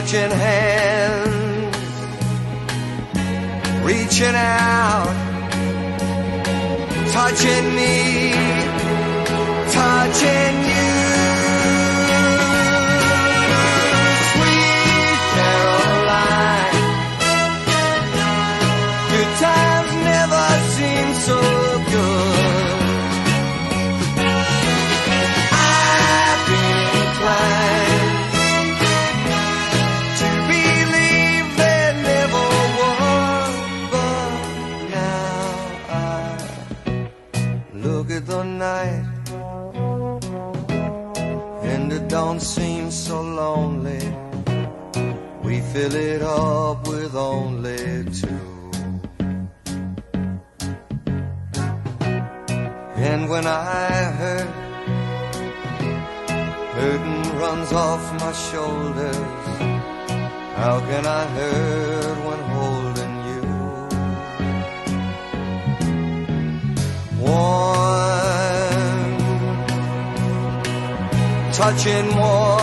Touching hands, reaching out, touching me, touching you. Night and it don't seem so lonely. We fill it up with only two. And when I hurt, burden runs off my shoulders. How can I hurt when touching warm,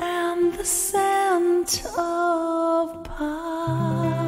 and the scent of pine